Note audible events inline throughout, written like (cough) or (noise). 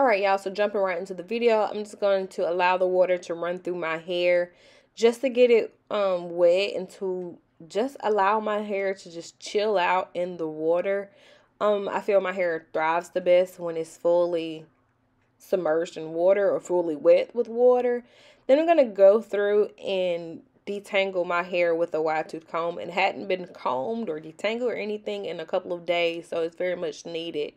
All right, y'all, so jumping right into the video, I'm just going to allow the water to run through my hair just to get it um, wet and to just allow my hair to just chill out in the water. Um, I feel my hair thrives the best when it's fully submerged in water or fully wet with water. Then I'm going to go through and detangle my hair with a wide tooth comb and hadn't been combed or detangled or anything in a couple of days, so it's very much needed.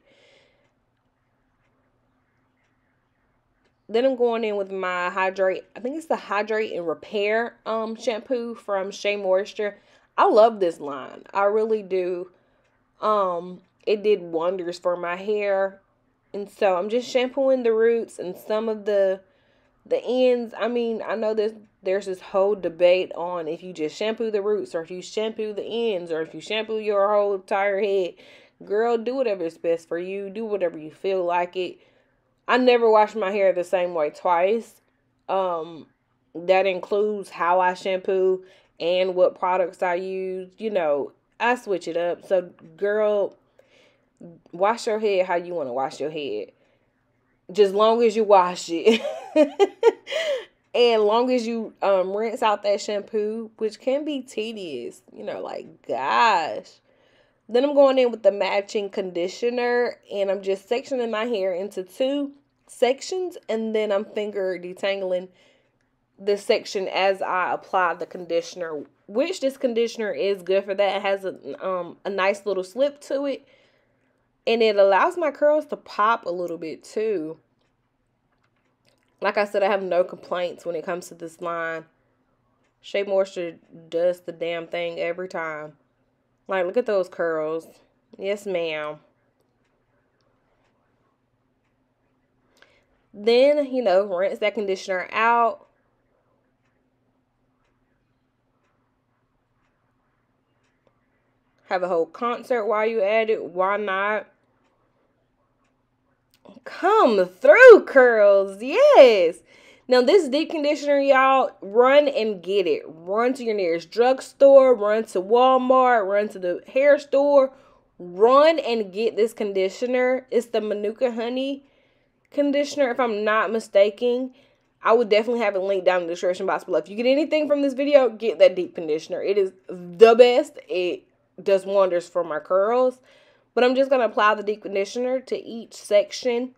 Then I'm going in with my hydrate. I think it's the hydrate and repair um shampoo from Shea Moisture. I love this line. I really do. Um it did wonders for my hair. And so I'm just shampooing the roots and some of the the ends. I mean, I know there's there's this whole debate on if you just shampoo the roots or if you shampoo the ends or if you shampoo your whole entire head. Girl, do whatever is best for you. Do whatever you feel like it. I never wash my hair the same way twice. Um, that includes how I shampoo and what products I use. You know, I switch it up. So, girl, wash your head how you want to wash your head. Just long as you wash it. (laughs) and long as you um rinse out that shampoo, which can be tedious, you know, like gosh. Then I'm going in with the matching conditioner and I'm just sectioning my hair into two sections and then I'm finger detangling this section as I apply the conditioner, which this conditioner is good for that. It has a, um, a nice little slip to it and it allows my curls to pop a little bit too. Like I said, I have no complaints when it comes to this line. Shea Moisture does the damn thing every time. Like, look at those curls. Yes, ma'am. Then, you know, rinse that conditioner out. Have a whole concert while you at it. Why not? Come through, curls. Yes. Now, this deep conditioner, y'all, run and get it. Run to your nearest drugstore, run to Walmart, run to the hair store. Run and get this conditioner. It's the Manuka Honey conditioner, if I'm not mistaken. I would definitely have it linked down in the description box below. If you get anything from this video, get that deep conditioner. It is the best. It does wonders for my curls. But I'm just going to apply the deep conditioner to each section.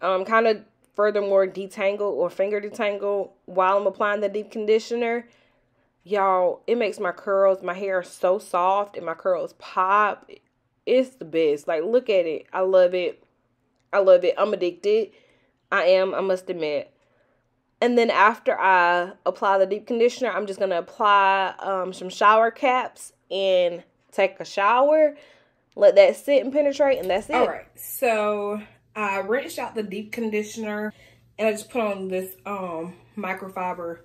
Um, kind of furthermore detangle or finger detangle while I'm applying the deep conditioner. Y'all, it makes my curls, my hair so soft and my curls pop. It's the best. Like, look at it. I love it. I love it. I'm addicted. I am, I must admit. And then after I apply the deep conditioner, I'm just going to apply um, some shower caps and take a shower. Let that sit and penetrate, and that's it. All right. So I rinsed out the deep conditioner, and I just put on this um microfiber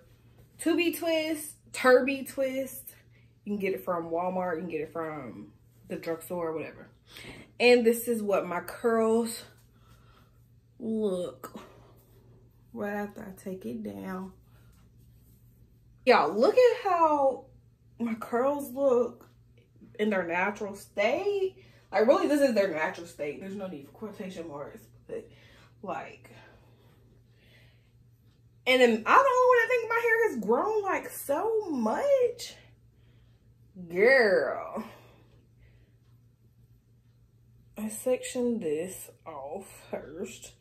2B twist, Turbie twist. You can get it from Walmart. You can get it from the drugstore or whatever. And this is what my curls look right after I take it down. Y'all, look at how my curls look in their natural state. Like, really, this is their natural state. There's no need for quotation marks. But, like, and then I don't know when I think my hair has grown, like, so much. Girl. I section this off first.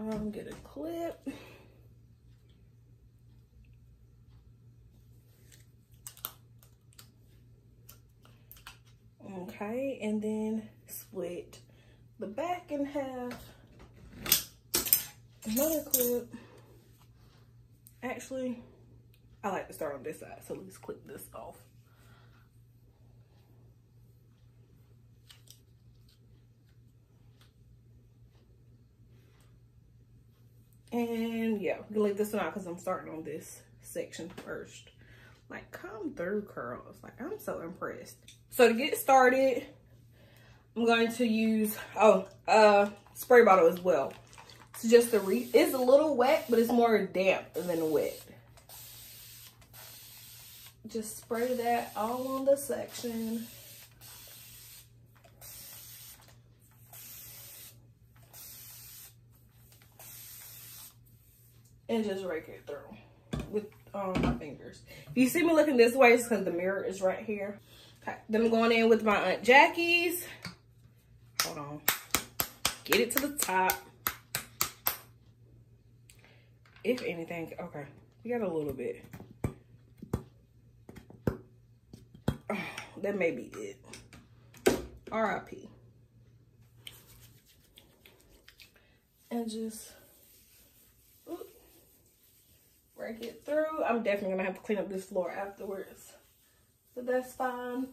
Um, get a clip. Okay, and then split the back in half. Another clip. Actually, I like to start on this side, so let's clip this off. And yeah, leave this one out because I'm starting on this section first. Like, come through curls. Like, I'm so impressed. So to get started, I'm going to use, oh, uh, spray bottle as well. It's just a re, it's a little wet, but it's more damp than wet. Just spray that all on the section. And just rake it through with um, my fingers. If you see me looking this way, it's because the mirror is right here. Okay, then I'm going in with my Aunt Jackie's. Hold on. Get it to the top. If anything, okay. We got a little bit. Oh, (sighs) that may be it. R.I.P. And just break it through. I'm definitely gonna have to clean up this floor afterwards. But that's fine.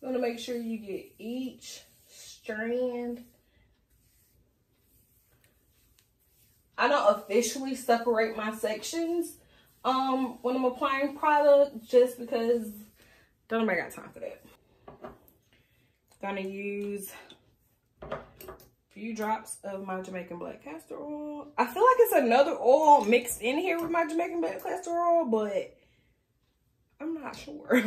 You want to make sure you get each strand. I don't officially separate my sections um when I'm applying product just because don't nobody got time for that. Gonna use a few drops of my Jamaican black castor oil. I feel like it's another oil mixed in here with my Jamaican black castor oil, but I'm not sure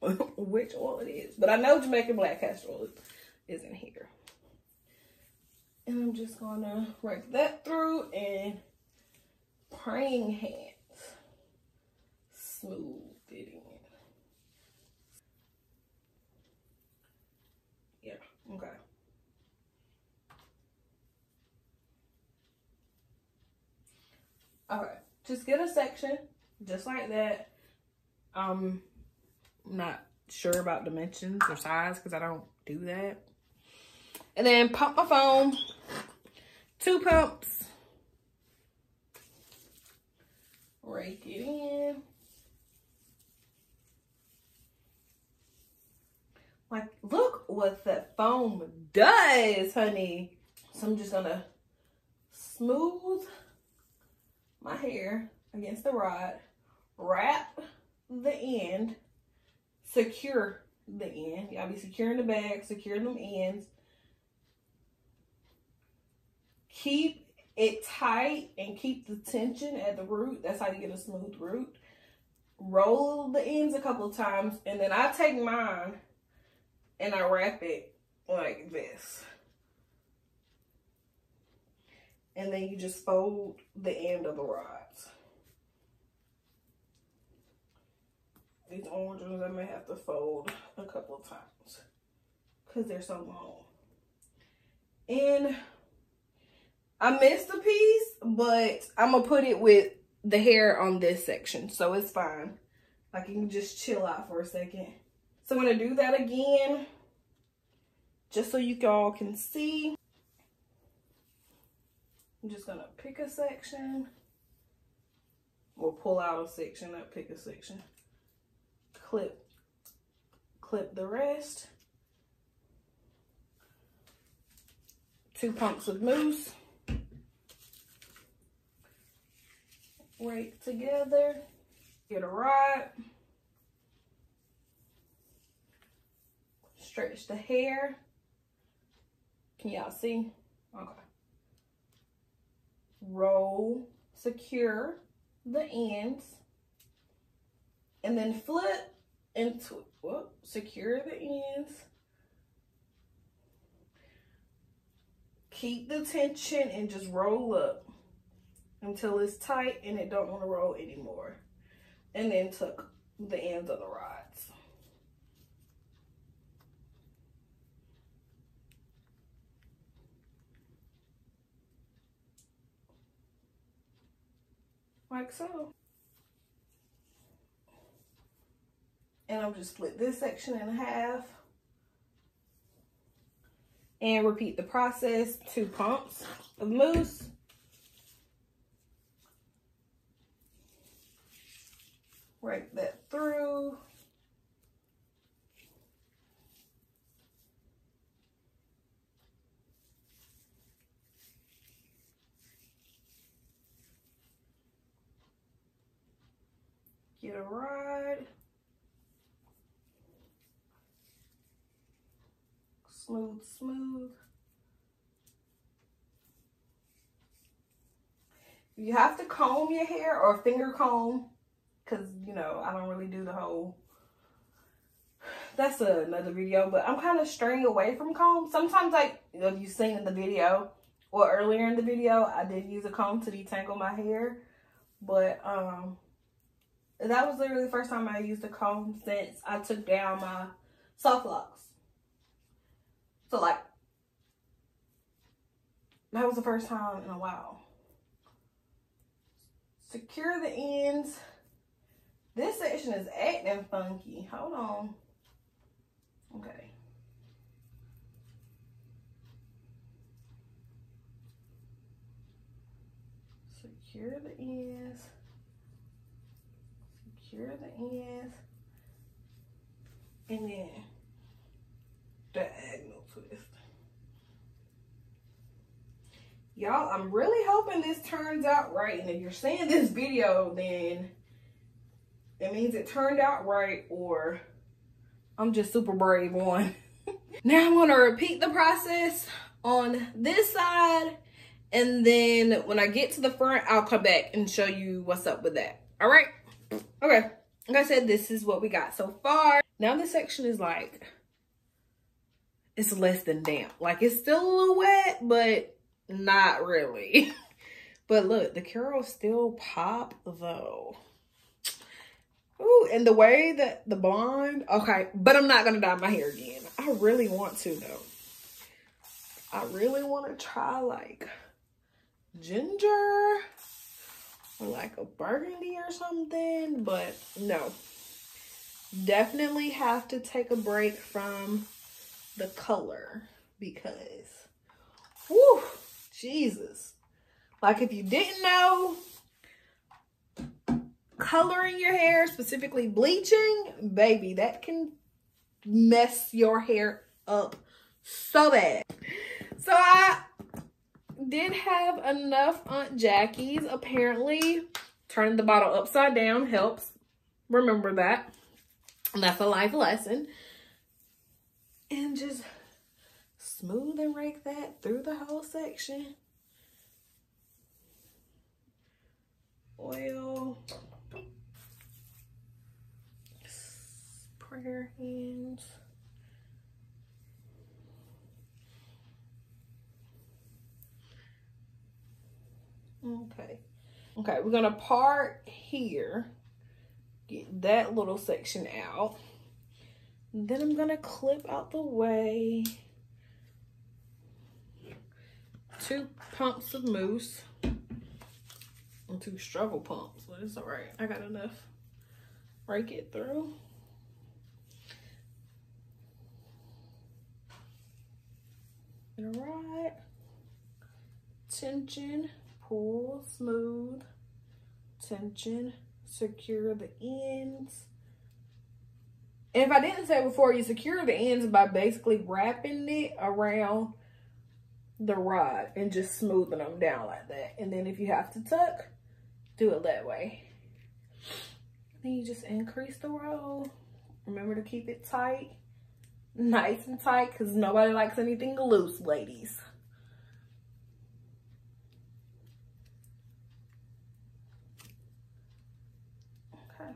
(laughs) which oil it is. But I know Jamaican black castor oil is in here. And I'm just gonna rake that through and praying hands smooth it in. Yeah, okay. Right, just get a section just like that. Um, I'm not sure about dimensions or size because I don't do that. And then pump my foam, two pumps. Rake it in. Like, look what that foam does, honey. So I'm just gonna smooth my hair against the rod, wrap the end, secure the end. Y'all be securing the bag, secure them ends. Keep it tight and keep the tension at the root. That's how you get a smooth root. Roll the ends a couple of times and then I take mine and I wrap it like this. And then you just fold the end of the rods. These orange ones I may have to fold a couple of times because they're so long. And I missed a piece, but I'm going to put it with the hair on this section. So it's fine. Like you can just chill out for a second. So I'm going to do that again just so you all can see. I'm just to pick a section or pull out a section, not pick a section. Clip, clip the rest. Two pumps of mousse. Rake together. Get a rod. Stretch the hair. Can y'all see? Okay. Roll, secure the ends, and then flip into, whoop, secure the ends. Keep the tension and just roll up until it's tight and it don't want to roll anymore. And then tuck the ends of the rods. Like so. And I'm just split this section in half. And repeat the process, two pumps of mousse. Rake that through. Get a. Smooth, smooth. You have to comb your hair or finger comb because, you know, I don't really do the whole that's another video, but I'm kind of straying away from combs. Sometimes, like, if you've seen in the video or earlier in the video, I did use a comb to detangle my hair. But, um, that was literally the first time I used a comb since I took down my soft locks. So, like, that was the first time in a while. Secure the ends. This section is acting funky. Hold on. Okay. Secure the ends. Secure the ends. And then diagonal twist. Y'all, I'm really hoping this turns out right. And if you're seeing this video, then it means it turned out right or I'm just super brave one. (laughs) now I'm gonna repeat the process on this side and then when I get to the front, I'll come back and show you what's up with that. All right? Okay. Like I said, this is what we got so far. Now this section is like, it's less than damp. Like it's still a little wet, but not really. (laughs) but look, the curls still pop though. Ooh, and the way that the blonde, okay, but I'm not gonna dye my hair again. I really want to though. I really want to try like ginger like a burgundy or something, but no. Definitely have to take a break from the color because, whoo, Jesus. Like if you didn't know, coloring your hair, specifically bleaching, baby, that can mess your hair up so bad. So I did have enough Aunt Jackie's. Apparently, turning the bottle upside down helps. Remember that. that's a life lesson. And just smooth and rake that through the whole section. Oil. prayer hands. Okay. Okay, we're going to part here. Get that little section out. Then I'm going to clip out the way two pumps of mousse and two struggle pumps, but it's all right. I got enough. Break it through. All right. Tension, pull, smooth. Tension, secure the ends. And if I didn't say before, you secure the ends by basically wrapping it around the rod and just smoothing them down like that. And then if you have to tuck, do it that way. Then you just increase the roll. Remember to keep it tight nice and tight because nobody likes anything loose, ladies. Okay.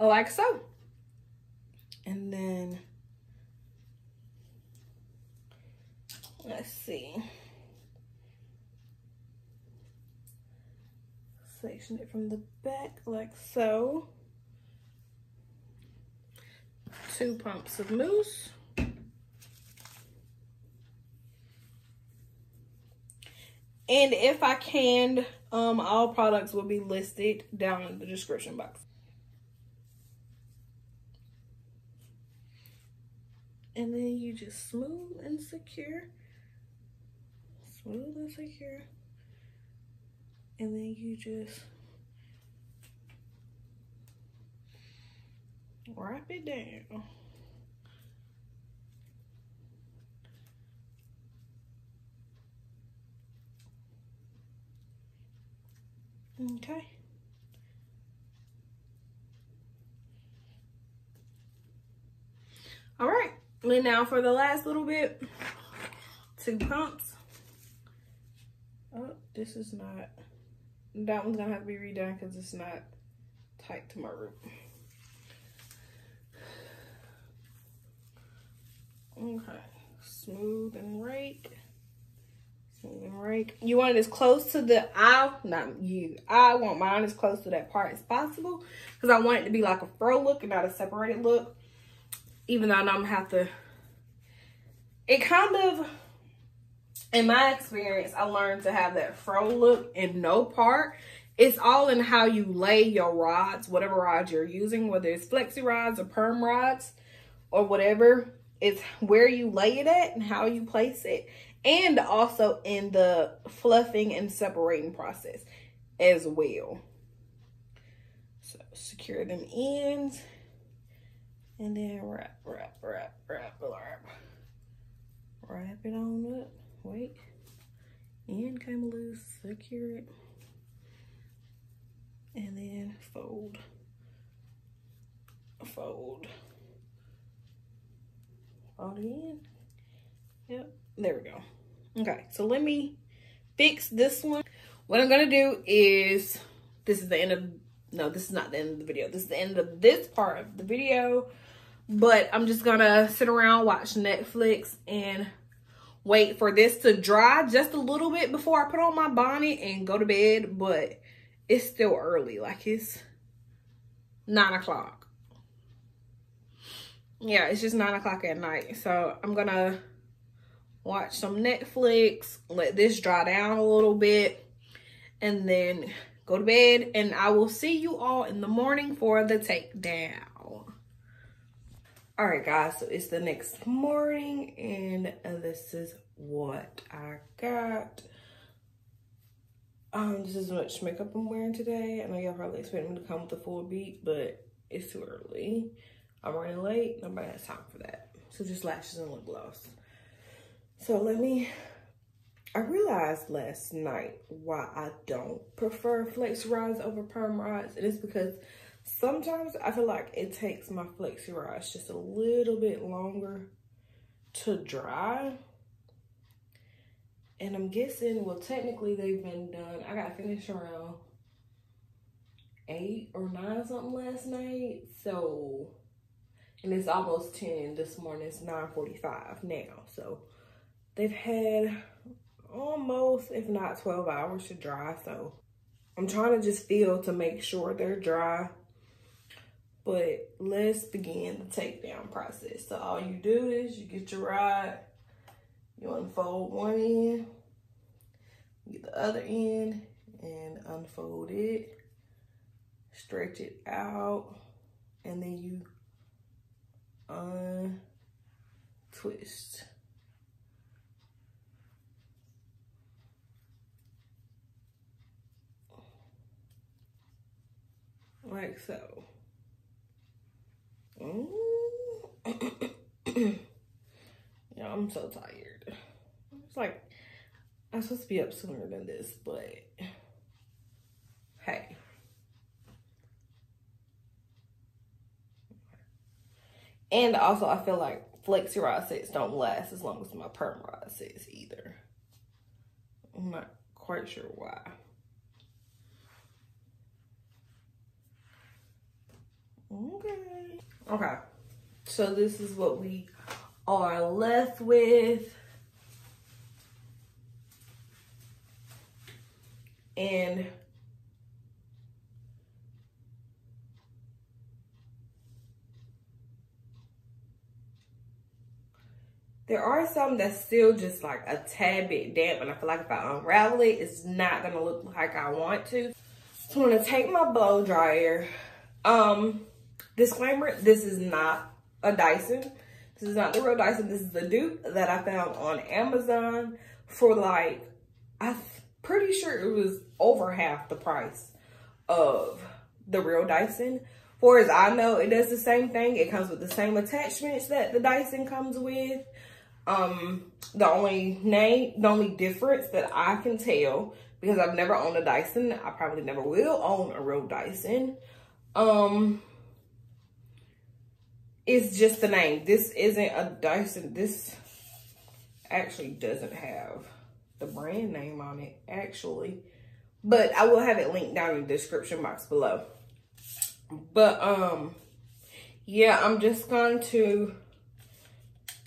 Like so. And then, let's see. Section it from the back like so two pumps of mousse. And if I can, um, all products will be listed down in the description box. And then you just smooth and secure. Smooth and secure. And then you just wrap it down. Okay. All now for the last little bit, two pumps. Oh, this is not, that one's gonna have to be redone because it's not tight to my root. Okay, smooth and rake. Smooth and rake. You want it as close to the eye, not you. I want mine as close to that part as possible because I want it to be like a fro look and not a separated look. Even though I'm gonna have to, it kind of, in my experience, I learned to have that fro look in no part. It's all in how you lay your rods, whatever rods you're using, whether it's flexi rods or perm rods or whatever. It's where you lay it at and how you place it and also in the fluffing and separating process as well. So secure them ends and then wrap wrap wrap wrap wrap wrap it on up wait end came loose secure it and then fold fold all in. Yep, there we go. Okay, so let me fix this one. What I'm gonna do is, this is the end of, no, this is not the end of the video. This is the end of this part of the video. But I'm just gonna sit around, watch Netflix, and wait for this to dry just a little bit before I put on my bonnet and go to bed. But it's still early, like it's nine o'clock yeah, it's just nine o'clock at night. So I'm gonna watch some Netflix, let this dry down a little bit, and then go to bed. And I will see you all in the morning for the takedown. All right, guys, so it's the next morning, and this is what I got. Um, this is much makeup I'm wearing today. I know y'all probably expect me to come with a full beat, but it's too early. I'm running late. Nobody has time for that. So just lashes and lip gloss. So let me, I realized last night why I don't prefer flexi rods over perm rods. And it's because sometimes I feel like it takes my flexi rods just a little bit longer to dry. And I'm guessing, well, technically they've been done. I got finished around eight or nine something last night. So and it's almost 10 this morning. It's 9.45 now. So they've had almost, if not 12 hours to dry. So I'm trying to just feel to make sure they're dry. But let's begin the takedown process. So all you do is you get your rod, you unfold one end, get the other end, and unfold it, stretch it out, and then you untwist. Like so. Mm. (clears throat) yeah, I'm so tired. It's like, I'm supposed to be up sooner than this, but hey. And also, I feel like flexi rod sets don't last as long as my perm rod sets either. I'm not quite sure why. Okay. Okay. So this is what we are left with. And There are some that's still just like a tad bit damp and I feel like if I unravel it, it's not gonna look like I want to. So I'm gonna take my blow dryer. Um, disclaimer, this is not a Dyson. This is not the real Dyson. This is the dupe that I found on Amazon for like, I'm pretty sure it was over half the price of the real Dyson. For as I know, it does the same thing. It comes with the same attachments that the Dyson comes with. Um, the only name, the only difference that I can tell, because I've never owned a Dyson, I probably never will own a real Dyson, um, is just the name. This isn't a Dyson. This actually doesn't have the brand name on it, actually. But I will have it linked down in the description box below. But, um, yeah, I'm just going to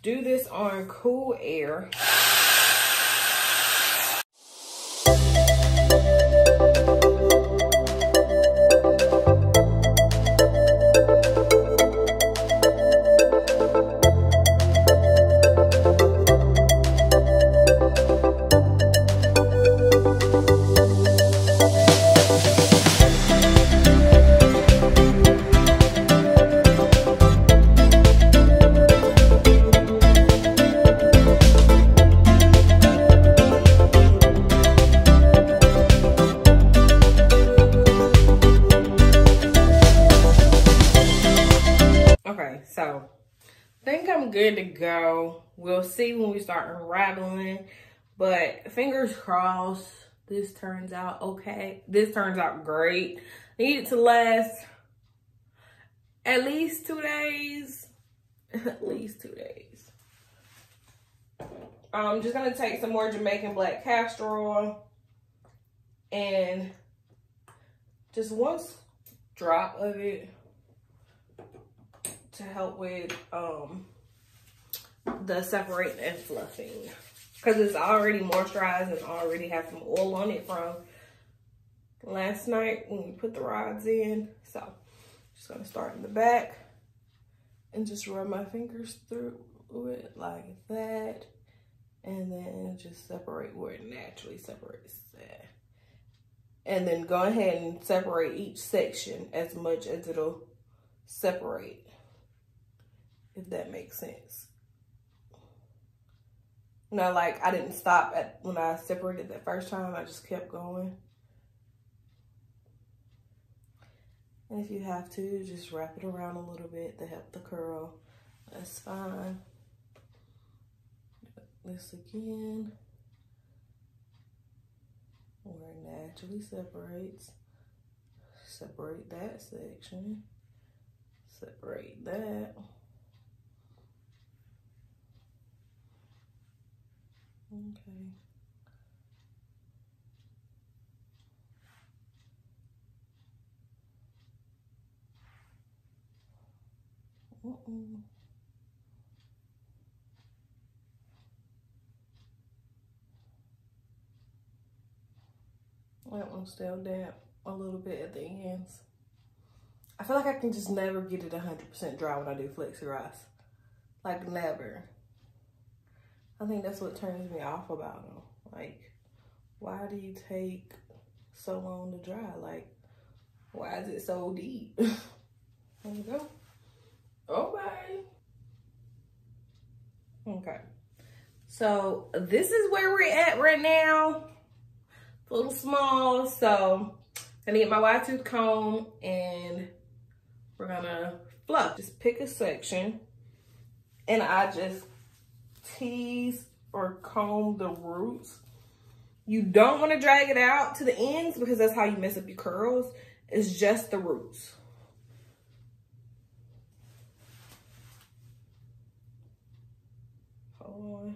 do this on cool air. We'll see when we start unraveling. But fingers crossed, this turns out okay. This turns out great. Need it to last at least two days. (laughs) at least two days. I'm just going to take some more Jamaican black castor oil and just one drop of it to help with um, the separating and fluffing because it's already moisturized and already have some oil on it from last night when we put the rods in. So just gonna start in the back and just run my fingers through it like that. And then just separate where it naturally separates that. And then go ahead and separate each section as much as it'll separate, if that makes sense. You know, like I didn't stop at when I separated that first time. I just kept going. And if you have to, just wrap it around a little bit to help the curl. That's fine. This again. Where it naturally separates. Separate that section. Separate that. Okay. Uh-oh. That one's still damp a little bit at the ends. I feel like I can just never get it 100% dry when I do flexi rice. Like never. I think that's what turns me off about them. Like, why do you take so long to dry? Like, why is it so deep? (laughs) there you go. Okay. Okay. So this is where we're at right now. a little small. So I need my wide tooth comb and we're gonna fluff. Just pick a section and I just tease or comb the roots. You don't want to drag it out to the ends because that's how you mess up your curls. It's just the roots. Hold on.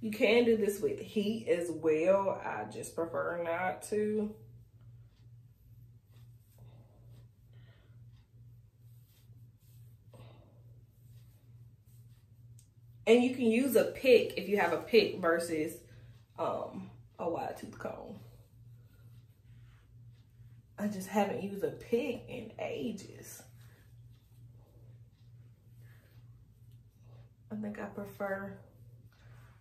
You can do this with heat as well. I just prefer not to. And you can use a pick if you have a pick versus um, a wide tooth comb. I just haven't used a pick in ages. I think I prefer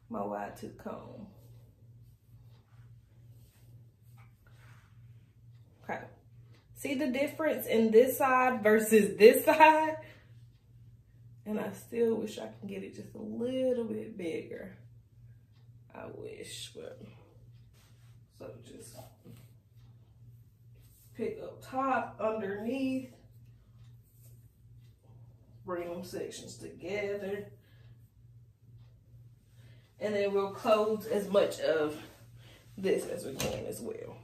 my wide tooth comb. Okay. See the difference in this side versus this (laughs) side? And I still wish I can get it just a little bit bigger. I wish, but so just pick up top, underneath, bring them sections together. And then we'll close as much of this as we can as well.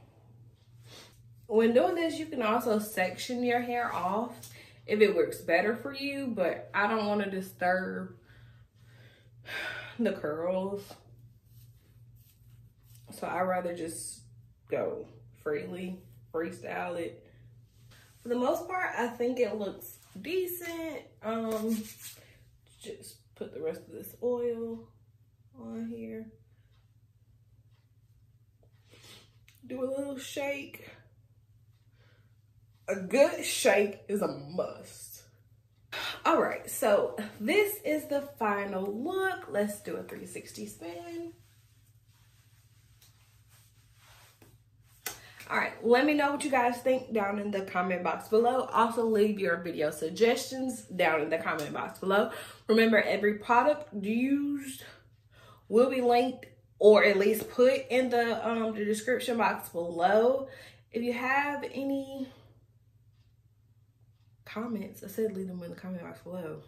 When doing this, you can also section your hair off if it works better for you, but I don't want to disturb the curls. So I rather just go freely, freestyle it. For the most part, I think it looks decent. Um, just put the rest of this oil on here. Do a little shake. A good shake is a must. All right, so this is the final look. Let's do a 360 spin. All right, let me know what you guys think down in the comment box below. Also, leave your video suggestions down in the comment box below. Remember, every product used will be linked or at least put in the um the description box below. If you have any comments, I said leave them in the comment box below.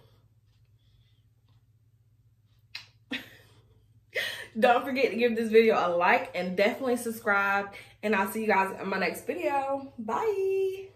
(laughs) Don't forget to give this video a like and definitely subscribe. And I'll see you guys in my next video. Bye.